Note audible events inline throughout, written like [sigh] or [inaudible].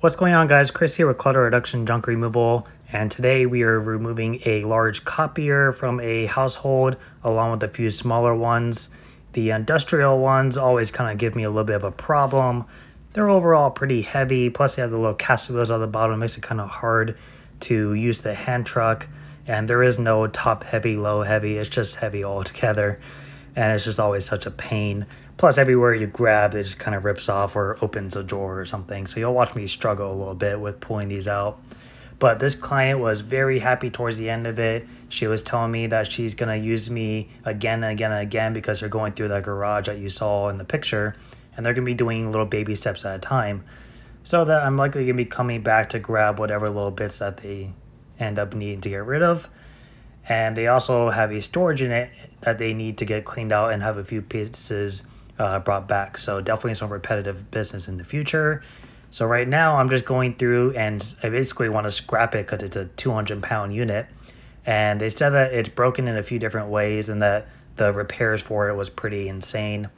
What's going on guys? Chris here with Clutter Reduction Junk Removal and today we are removing a large copier from a household along with a few smaller ones. The industrial ones always kind of give me a little bit of a problem. They're overall pretty heavy plus they have the little wheels on the bottom it makes it kind of hard to use the hand truck and there is no top heavy low heavy it's just heavy altogether and it's just always such a pain. Plus, everywhere you grab, it just kind of rips off or opens a drawer or something. So you'll watch me struggle a little bit with pulling these out. But this client was very happy towards the end of it. She was telling me that she's going to use me again and again and again because they're going through that garage that you saw in the picture. And they're going to be doing little baby steps at a time. So that I'm likely going to be coming back to grab whatever little bits that they end up needing to get rid of and they also have a storage in it that they need to get cleaned out and have a few pieces uh, brought back. So definitely some repetitive business in the future. So right now I'm just going through and I basically want to scrap it because it's a 200 pound unit. And they said that it's broken in a few different ways and that the repairs for it was pretty insane.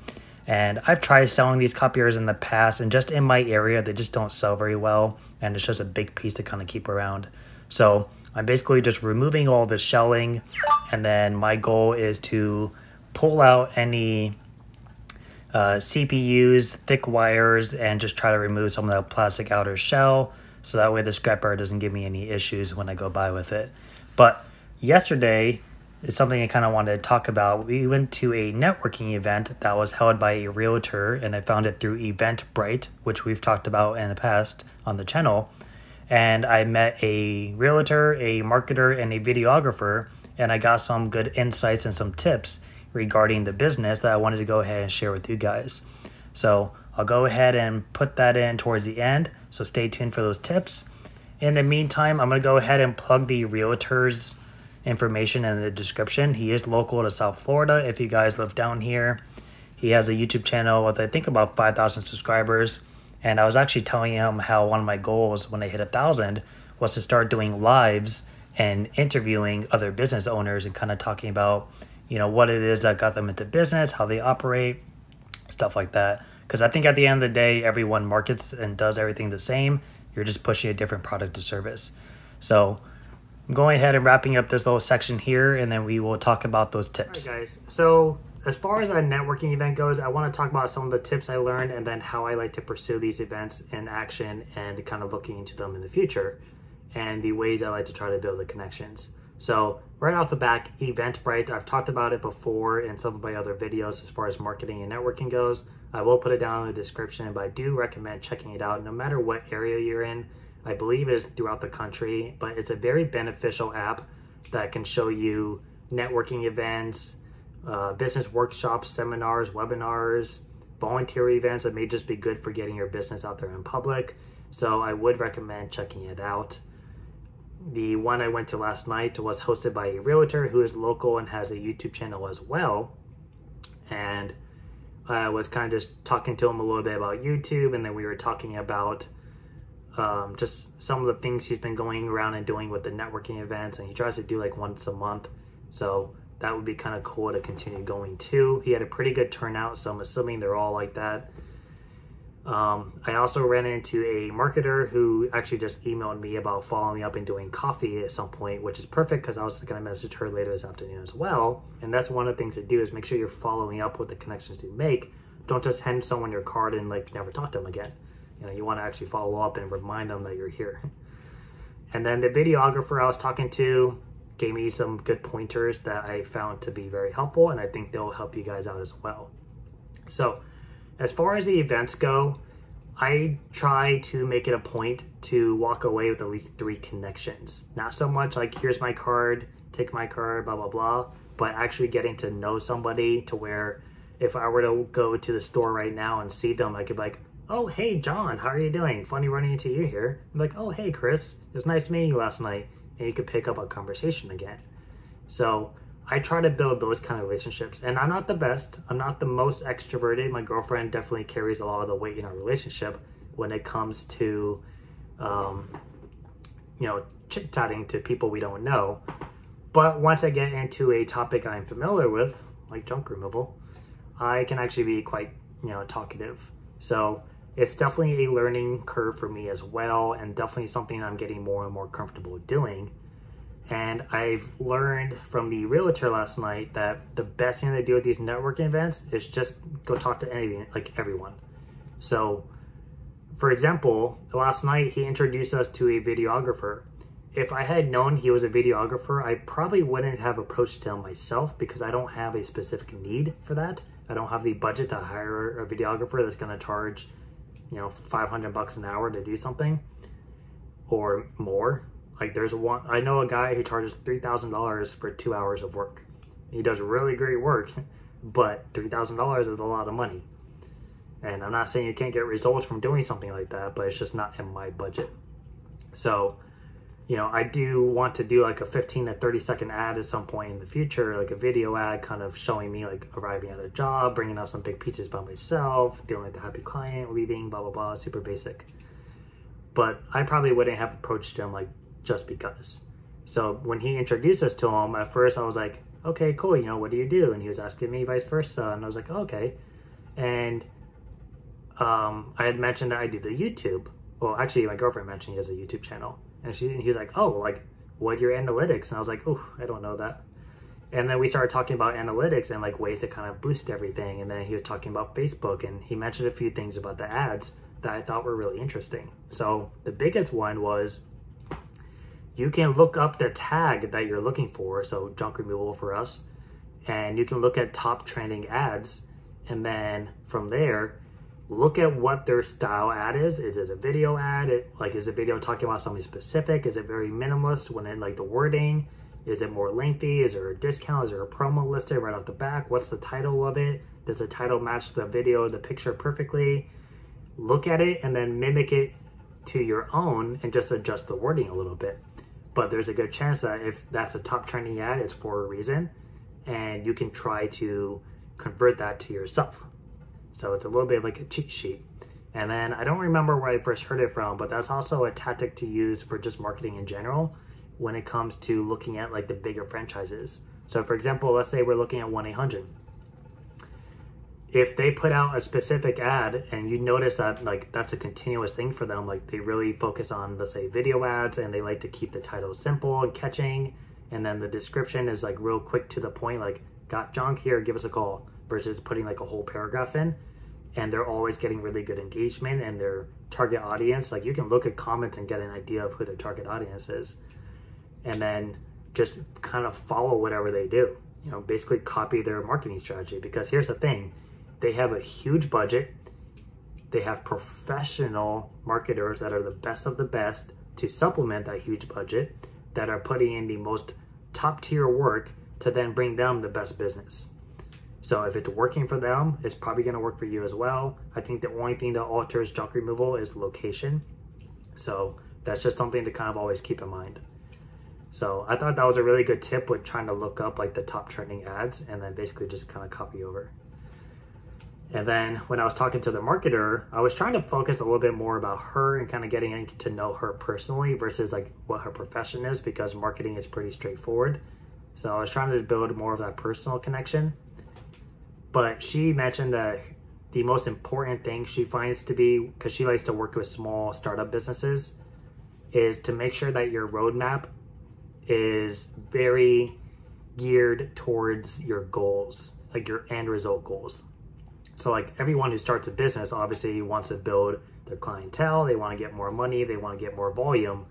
And I've tried selling these copiers in the past and just in my area, they just don't sell very well. And it's just a big piece to kind of keep around. So I'm basically just removing all the shelling and then my goal is to pull out any uh, CPUs, thick wires, and just try to remove some of the plastic outer shell so that way the scrapper doesn't give me any issues when I go by with it. But yesterday is something I kind of wanted to talk about. We went to a networking event that was held by a realtor and I found it through Eventbrite, which we've talked about in the past on the channel. And I met a realtor, a marketer, and a videographer, and I got some good insights and some tips regarding the business that I wanted to go ahead and share with you guys. So I'll go ahead and put that in towards the end. So stay tuned for those tips. In the meantime, I'm going to go ahead and plug the realtor's information in the description. He is local to South Florida. If you guys live down here, he has a YouTube channel with I think about 5,000 subscribers. And I was actually telling him how one of my goals when I hit a thousand was to start doing lives and interviewing other business owners and kind of talking about you know, what it is that got them into business, how they operate, stuff like that. Because I think at the end of the day, everyone markets and does everything the same. You're just pushing a different product or service. So I'm going ahead and wrapping up this little section here, and then we will talk about those tips. Guys. So as far as a networking event goes, I want to talk about some of the tips I learned and then how I like to pursue these events in action and kind of looking into them in the future and the ways I like to try to build the connections. So right off the back, Eventbrite, I've talked about it before in some of my other videos as far as marketing and networking goes. I will put it down in the description, but I do recommend checking it out no matter what area you're in. I believe it's throughout the country, but it's a very beneficial app that can show you networking events, uh, business workshops, seminars, webinars, volunteer events that may just be good for getting your business out there in public. So I would recommend checking it out. The one I went to last night was hosted by a realtor who is local and has a YouTube channel as well. And I was kind of just talking to him a little bit about YouTube, and then we were talking about um, just some of the things he's been going around and doing with the networking events, and he tries to do like once a month. So that would be kind of cool to continue going to. He had a pretty good turnout, so I'm assuming they're all like that. Um, I also ran into a marketer who actually just emailed me about following up and doing coffee at some point, which is perfect because I was going to message her later this afternoon as well. And that's one of the things to do is make sure you're following up with the connections you make. Don't just hand someone your card and like never talk to them again. You know, you want to actually follow up and remind them that you're here. And then the videographer I was talking to gave me some good pointers that I found to be very helpful, and I think they'll help you guys out as well. So as far as the events go, I try to make it a point to walk away with at least three connections. Not so much like, here's my card, take my card, blah, blah, blah, but actually getting to know somebody to where if I were to go to the store right now and see them, I could be like, oh, hey, John, how are you doing? Funny running into you here. I'm like, oh, hey, Chris, it was nice meeting you last night. And you could pick up a conversation again. So I try to build those kind of relationships. And I'm not the best. I'm not the most extroverted. My girlfriend definitely carries a lot of the weight in our relationship when it comes to, um, you know, chit chatting to people we don't know. But once I get into a topic I'm familiar with, like junk removal, I can actually be quite, you know, talkative. So it's definitely a learning curve for me as well, and definitely something I'm getting more and more comfortable doing. And I've learned from the realtor last night that the best thing to do at these networking events is just go talk to any, like everyone. So, for example, last night he introduced us to a videographer. If I had known he was a videographer, I probably wouldn't have approached him myself because I don't have a specific need for that. I don't have the budget to hire a videographer that's going to charge, you know, 500 bucks an hour to do something or more. Like there's one, I know a guy who charges $3,000 for two hours of work. He does really great work, but $3,000 is a lot of money. And I'm not saying you can't get results from doing something like that, but it's just not in my budget. So, you know, I do want to do like a 15 to 30 second ad at some point in the future, like a video ad kind of showing me like arriving at a job, bringing out some big pieces by myself, dealing with a happy client, leaving, blah, blah, blah, super basic. But I probably wouldn't have approached him like just because. So when he introduced us to him, at first I was like, okay, cool, you know, what do you do? And he was asking me vice versa. And I was like, oh, okay. And um, I had mentioned that I do the YouTube. Well, actually, my girlfriend mentioned he has a YouTube channel. And she, he was like, oh, like, what are your analytics? And I was like, oh, I don't know that. And then we started talking about analytics and like ways to kind of boost everything. And then he was talking about Facebook and he mentioned a few things about the ads that I thought were really interesting. So the biggest one was you can look up the tag that you're looking for, so junk removal for us, and you can look at top trending ads, and then from there, look at what their style ad is. Is it a video ad? It, like, is the video talking about something specific? Is it very minimalist when it, like, the wording? Is it more lengthy? Is there a discount? Is there a promo listed right off the back? What's the title of it? Does the title match the video, the picture perfectly? Look at it and then mimic it to your own and just adjust the wording a little bit but there's a good chance that if that's a top trending ad, it's for a reason, and you can try to convert that to yourself. So it's a little bit like a cheat sheet. And then I don't remember where I first heard it from, but that's also a tactic to use for just marketing in general when it comes to looking at like the bigger franchises. So for example, let's say we're looking at 1-800 if they put out a specific ad and you notice that like that's a continuous thing for them like they really focus on let's say video ads and they like to keep the title simple and catching and then the description is like real quick to the point like got junk here give us a call versus putting like a whole paragraph in and they're always getting really good engagement and their target audience like you can look at comments and get an idea of who their target audience is and then just kind of follow whatever they do. You know basically copy their marketing strategy because here's the thing they have a huge budget. They have professional marketers that are the best of the best to supplement that huge budget that are putting in the most top tier work to then bring them the best business. So if it's working for them, it's probably to work for you as well. I think the only thing that alters junk removal is location. So that's just something to kind of always keep in mind. So I thought that was a really good tip with trying to look up like the top trending ads and then basically just kind of copy over. And then when I was talking to the marketer, I was trying to focus a little bit more about her and kind of getting to know her personally versus like what her profession is because marketing is pretty straightforward. So I was trying to build more of that personal connection. But she mentioned that the most important thing she finds to be, because she likes to work with small startup businesses, is to make sure that your roadmap is very geared towards your goals, like your end result goals. So like everyone who starts a business obviously wants to build their clientele, they want to get more money, they want to get more volume.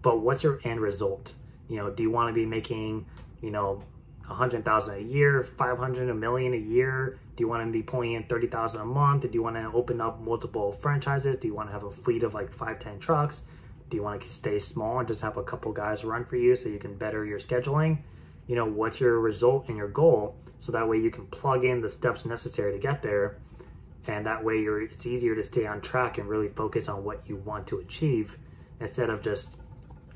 But what's your end result? You know, do you want to be making, you know, a hundred thousand a year, five hundred, a million a year? Do you want to be pulling in thirty thousand a month? Do you want to open up multiple franchises? Do you want to have a fleet of like five, ten trucks? Do you want to stay small and just have a couple guys run for you so you can better your scheduling? You know, what's your result and your goal? so that way you can plug in the steps necessary to get there and that way you're it's easier to stay on track and really focus on what you want to achieve instead of just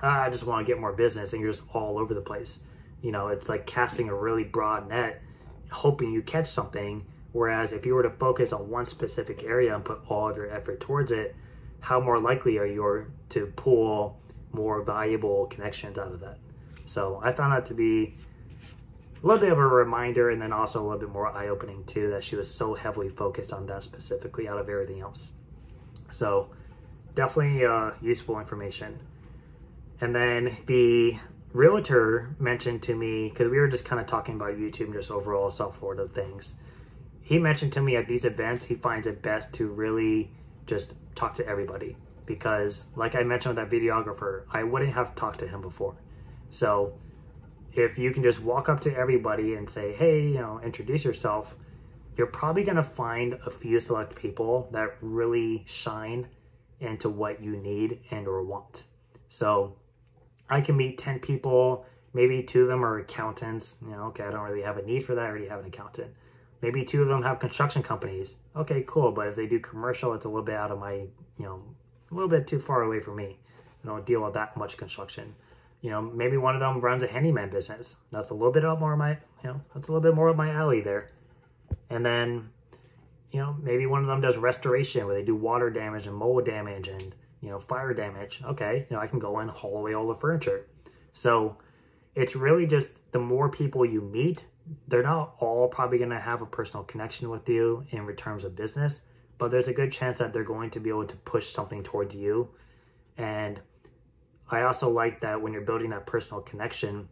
ah, I just want to get more business and you're just all over the place. You know, it's like casting a really broad net hoping you catch something whereas if you were to focus on one specific area and put all of your effort towards it, how more likely are you to pull more valuable connections out of that? So I found that to be a little bit of a reminder and then also a little bit more eye-opening too that she was so heavily focused on that specifically out of everything else. So definitely uh, useful information. And then the realtor mentioned to me, because we were just kind of talking about YouTube and just overall South Florida things. He mentioned to me at these events, he finds it best to really just talk to everybody. Because like I mentioned with that videographer, I wouldn't have talked to him before. So if you can just walk up to everybody and say, hey, you know, introduce yourself, you're probably going to find a few select people that really shine into what you need and or want. So I can meet 10 people, maybe two of them are accountants. You know, okay, I don't really have a need for that. I already have an accountant. Maybe two of them have construction companies. Okay, cool. But if they do commercial, it's a little bit out of my, you know, a little bit too far away from me. I don't deal with that much construction. You know, maybe one of them runs a handyman business. That's a little bit more of my, you know, that's a little bit more of my alley there. And then, you know, maybe one of them does restoration where they do water damage and mold damage and, you know, fire damage. Okay, you know, I can go and haul away all the furniture. So it's really just the more people you meet, they're not all probably going to have a personal connection with you in terms of business, but there's a good chance that they're going to be able to push something towards you. And I also like that when you're building that personal connection,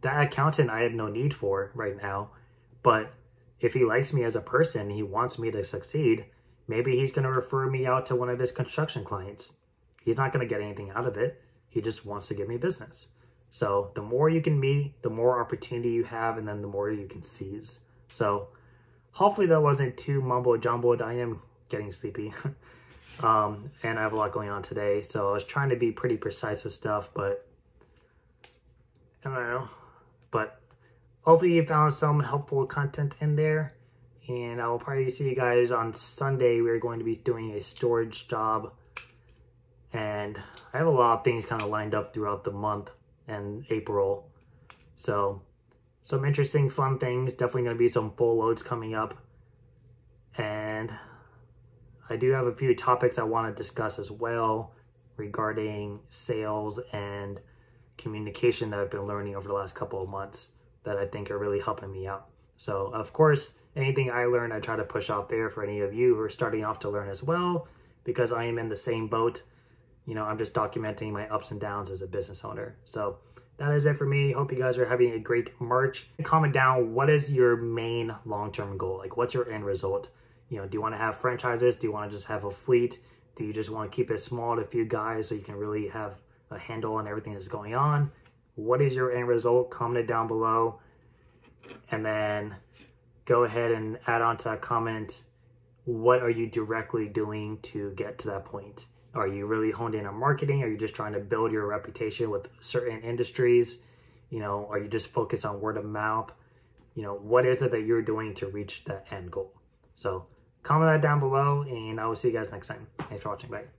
that accountant I have no need for right now, but if he likes me as a person, he wants me to succeed, maybe he's going to refer me out to one of his construction clients. He's not going to get anything out of it. He just wants to give me business. So the more you can meet, the more opportunity you have, and then the more you can seize. So hopefully that wasn't too mumbo jumbled. I am getting sleepy. [laughs] um, and I have a lot going on today. So I was trying to be pretty precise with stuff, but I don't know. But hopefully you found some helpful content in there. And I will probably see you guys on Sunday. We're going to be doing a storage job. And I have a lot of things kind of lined up throughout the month and April. So some interesting fun things. Definitely going to be some full loads coming up. And I do have a few topics I want to discuss as well regarding sales and communication that I've been learning over the last couple of months that I think are really helping me out. So of course, anything I learn, I try to push out there for any of you who are starting off to learn as well, because I am in the same boat. You know, I'm just documenting my ups and downs as a business owner. So that is it for me. Hope you guys are having a great March. Comment down, what is your main long-term goal? Like what's your end result? You know, do you want to have franchises? Do you want to just have a fleet? Do you just want to keep it small to a few guys so you can really have a handle on everything that's going on? What is your end result? Comment it down below. And then go ahead and add on to that comment, what are you directly doing to get to that point? Are you really honed in on marketing? Are you just trying to build your reputation with certain industries? You know, are you just focused on word of mouth? You know, what is it that you're doing to reach that end goal? So comment that down below and I will see you guys next time. Thanks for watching. Bye.